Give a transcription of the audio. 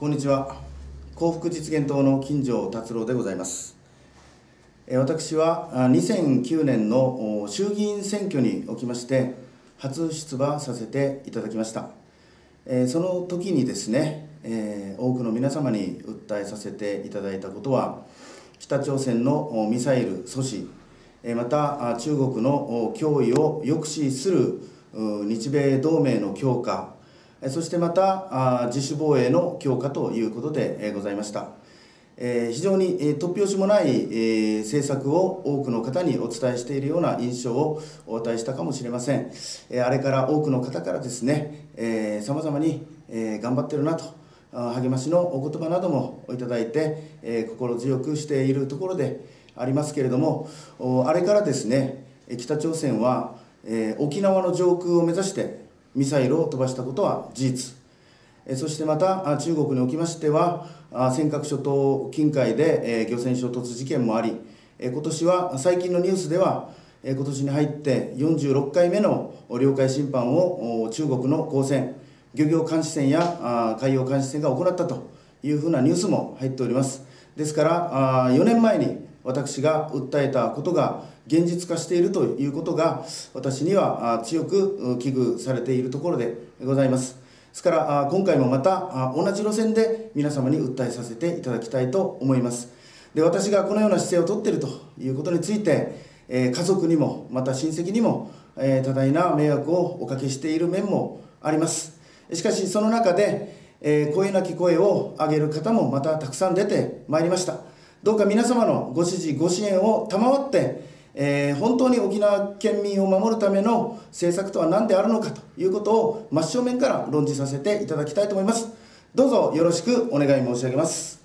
こんにちは。幸福実現党の金城達郎でございます。私は2009年の衆議院選挙におきまして初出馬させていただきました。その時にですね多くの皆様に訴えさせていただいたことは北朝鮮のミサイル阻止また中国の脅威を抑止する日米同盟の強化そしてまた自主防衛の強化ということでございました。非常に突拍子もない政策を多くの方にお伝えしているような印象をお与えしたかもしれません。あれから多くの方からですね、さまざまに頑張ってるなと、励ましのお言葉などもいただいて、心強くしているところでありますけれども、あれからですね、北朝鮮は沖縄の上空を目指してミサイルを飛ばしたことは事実。そしてまた中国におきましては尖閣諸島近海で漁船衝突事件もあり今年は最近のニュースでは今年に入って46回目の領海侵犯を中国の公船漁業監視船や海洋監視船が行ったというふうなニュースも入っております。ですから4年前に私が訴えたことが現実化しているということが私には強く危惧されているところでございます。ですから今回もまた同じ路線で皆様に訴えさせていただきたいと思います。で私がこのような姿勢をとっているということについて家族にもまた親戚にも多大な迷惑をおかけしている面もあります。しかしその中で声なき声を上げる方もまたたくさん出てまいりました。どうか皆様のご支持、ご支援を賜って、えー、本当に沖縄県民を守るための政策とは何であるのかということを真正面から論じさせていただきたいと思います。どうぞよろしくお願い申し上げます。